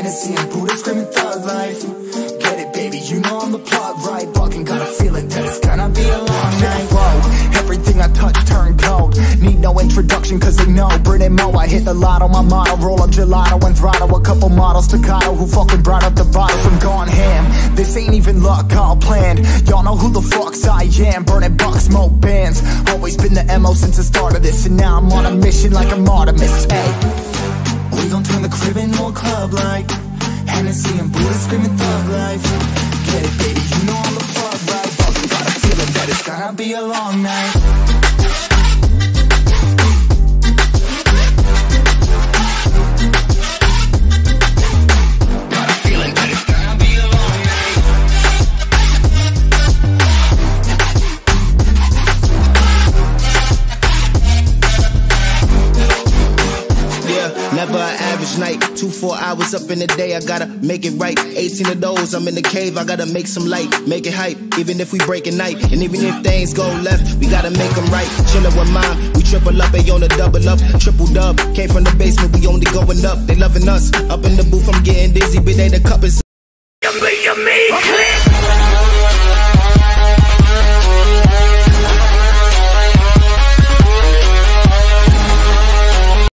Hennessy and Buddha screaming thug life. Get it, baby, you know I'm the plug, right? Fucking got a feeling that introduction, cause they know. Brit Mo, I hit the lotto, my motto. Roll up gelato and throttle. A couple models staccato who fucking brought up the bottles. I'm gone ham. This ain't even luck, all planned. Y'all know who the fucks I am. Burning bucks, smoke bands. Always been the MO since the start of this. And now I'm on a mission like I'm Artemis. Hey. We gon' turn the crib into a club like Hennessy and Buddha screaming thug life. Get it, baby, you know I'm the plug, right? Fucking got a feeling that it's gonna be a long night. Never an average night. Two, four hours up in the day, I gotta make it right. 18 of those, I'm in the cave, I gotta make some light, make it hype. Even if we break a night, and even if things go left, we gotta make them right. Chillin' with mine, we triple up, they on the double up, triple dub. Came from the basement, we only going up, they loving us. Up in the booth, I'm getting dizzy, but they the cup is. You you made clear.